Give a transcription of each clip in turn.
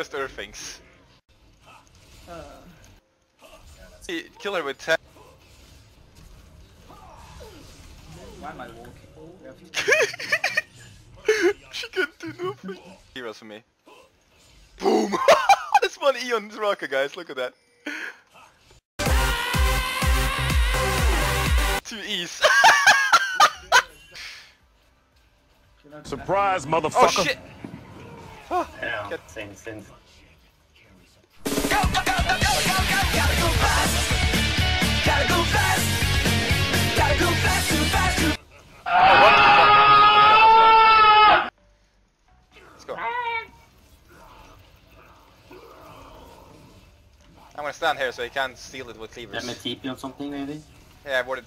Just earthings. Uh, He- Kill her with 10. why am I walking? We have she can't do nothing. Heroes for me. Boom! That's one Eon's rocker, guys. Look at that. Two E's. You're Surprise, oh motherfucker. shit! Oh, Yeah, Get- same, same. Let's go. I'm gonna stand here so he can't steal it with Let cleavers. me TP on something maybe? Yeah, I warded.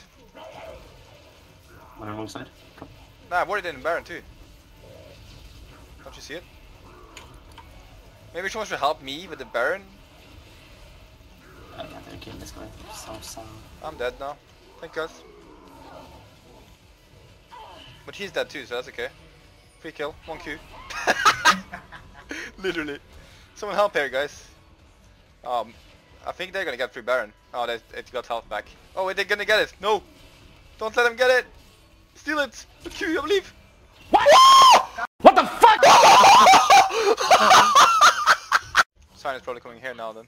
On the wrong side? Nah, I warded in Baron too. Don't you see it? Maybe she wants to help me with the Baron? I can't kill this guy. So sound. I'm dead now. Thank God. But he's dead too, so that's okay. Free kill, one Q. Literally. Someone help here, guys. Um, I think they're gonna get free Baron. Oh, they, it got health back. Oh, wait, they're gonna get it. No! Don't let them get it! Steal it! The Q, I believe! What the fuck? Sign is probably coming here now then.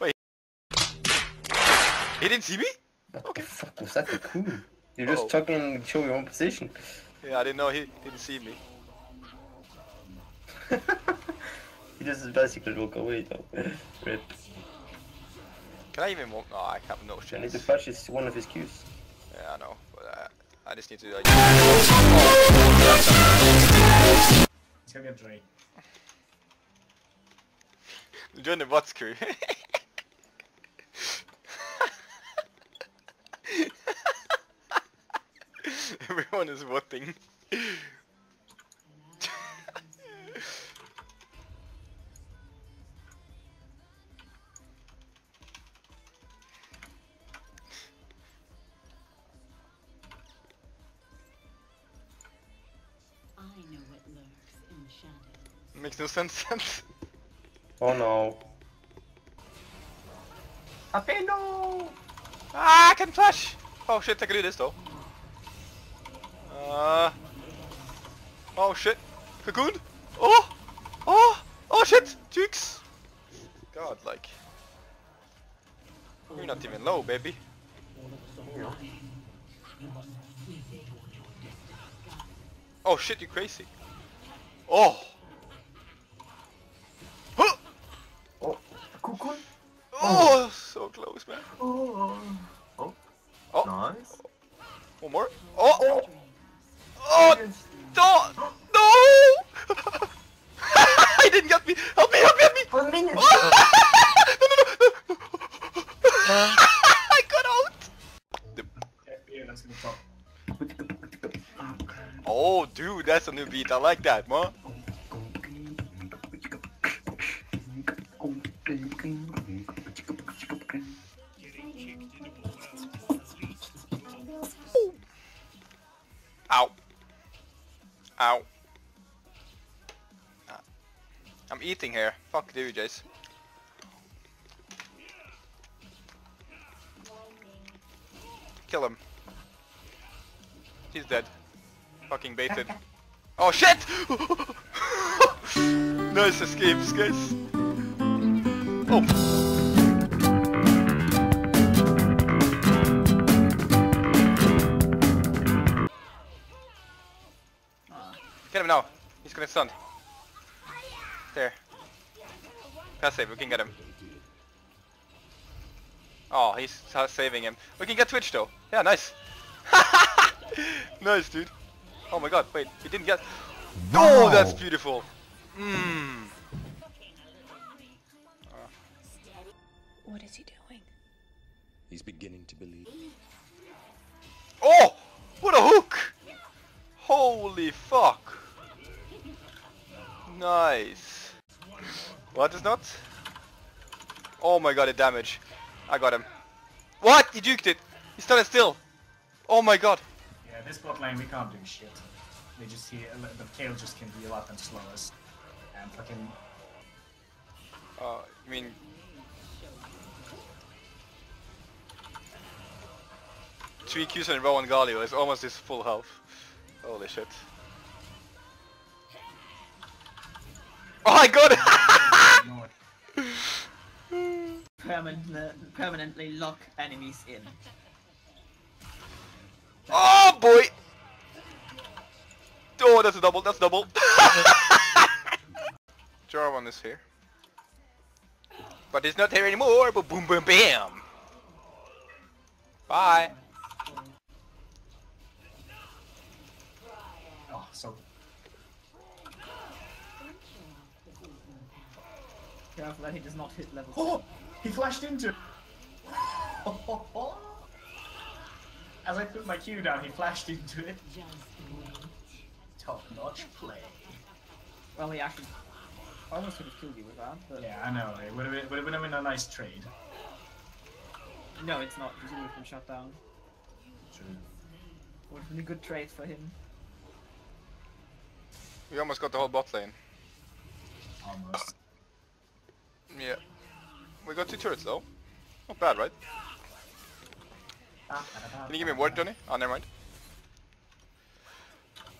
Wait. He didn't see me? What the fuck was that cocoon? You're just Oh. talking, show your own position. Yeah, I didn't know he didn't see me. he just basically walk away though. Rip. Can I even walk? No, I have no I need chance. to flash his, one of his cues. Yeah, I know, but uh, I just need to like. Let's go get Drake. Join the bots crew. Everyone is voting. I know what lurks in the shadows. Makes no sense. Oh no. Apeno! ah, I can flash. Oh shit, I can do this though. Uh. Oh shit. Cocoon. Oh. Oh. Oh shit. Jukes. God, like. You're not even low, baby. Oh shit, you crazy. Oh. Oh, cocoon? Oh, so close, man. Oh, oh. Oh. Oh, Nice. one more. Oh. Oh. oh no. No. he didn't get me. Help me. Help me. Help me. For a minute! Oh. no, no, no, no. Uh. I got out. The- Yeah, let's go top. Oh, dude, that's a new beat. I like that, man. Ow. Ow. Ah. I'm eating here. Fuck you, Jace. Kill him. He's dead. Fucking baited. Oh shit! nice escapes, guys. Oh. Get him now. He's gonna stun. There. Passive, we can get him. Oh, he's saving him. We can get Twitch though. Yeah, nice. nice, dude. Oh my god, wait, he didn't get... Oh, that's beautiful. Mmm. What is he doing? He's beginning to believe. Oh! What a hook! Holy fuck! Nice. What is not? Oh my god, the damage. I got him. What? He duked it. He stood still. Oh my god. Yeah, this bot lane we can't do shit. They just heal, the Kayle just can heal up and slow us. And fucking Uh, I mean... Three Qs in a row on Galio is almost his full health. Holy shit. Oh my god! Permanent, permanently lock enemies in. Oh boy! Oh, that's a double, that's a double. Jarvan is here. But he's not here anymore, but boom boom bam! Bye! So Careful that he does not hit level. Oh! He flashed into it! As I put my Q down, he flashed into it. Top notch play. Well, he actually I almost could have killed you with that, but Yeah, I know. It would have been, would have been a nice trade. no, it's not. Because he would have been shut down. True. Would have been a good trade for him. We almost got the whole bot lane. Almost. Yeah. We got two turrets though. Not bad, right? Can you give me a word, Johnny? Oh, never mind.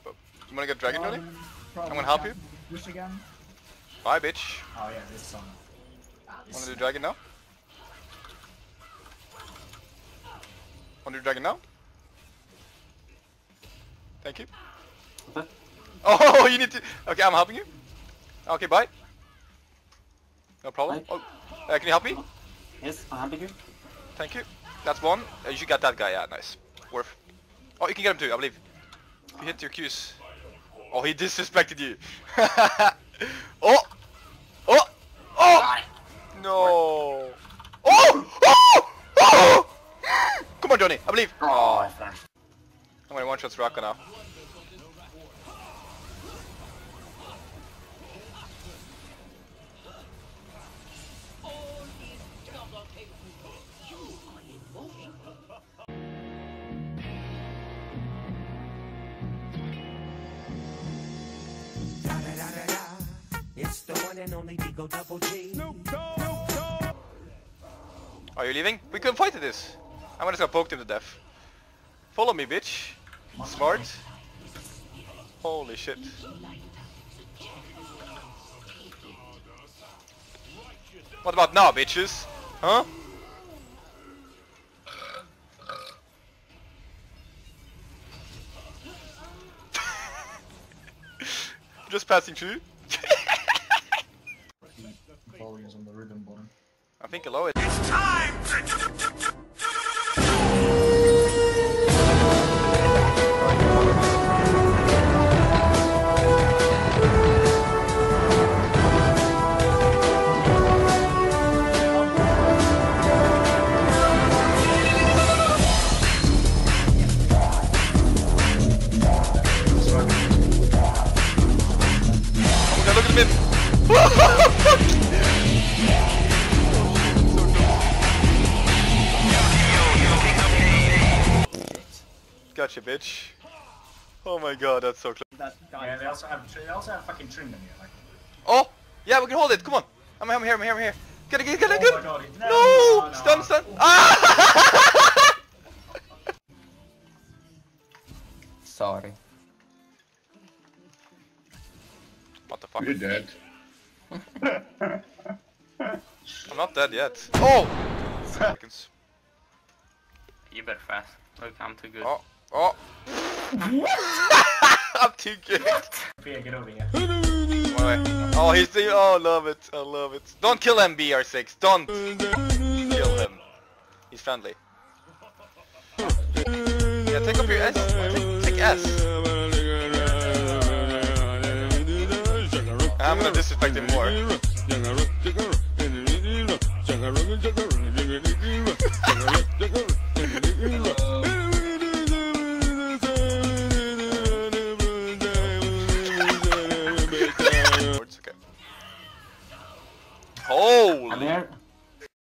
You wanna get dragon, Johnny? Probably gonna help you. Push again. Bye, bitch. Oh yeah, this song. Ah, this Wanna do dragon now? Wanna do dragon now? Thank you. Oh, you need to. Okay, I'm helping you. Okay, bye. No problem. Oh, uh, can you help me? Yes, I'm helping you. Thank you. That's one. Uh, you should get that guy. Yeah, nice. Worth. Oh, you can get him too, I believe. If you hit your Qs. Oh, he disrespected you. oh! Oh! Oh! No! Oh! Oh! Oh! Come on, Johnny. I believe. Oh. I'm gonna one-shot Soraka now. And only Digo Double G. Are you leaving? We couldn't fight this. I'm gonna go poke him to death. Follow me, bitch. Smart. Holy shit. What about now, bitches? Huh? Just passing through. Volumes on the rhythm bottom. I Gotcha, bitch. Oh my god, that's so close. That. Yeah, they also have they also have fucking Tringham here. Like, Oh! Yeah, we can hold it. Come on. I'm, I'm here, I'm here, I'm here. Get it, get it, get it, Oh get my it. God, it- no, No! no, no. Stun, stun. Ah! Sorry. what the fuck? You're dead. I'm not dead yet. Oh! Seconds. You better fast. Look, I'm too good. Oh, oh. I'm too good. Fear, get over here. Oh, he's the. Oh, love it. I love it. Don't kill him, BR6. Don't kill him. He's friendly. Yeah, take up your S. Take, take S. I'm gonna disrespect him more. Words,